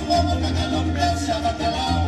povo que los pies se ha.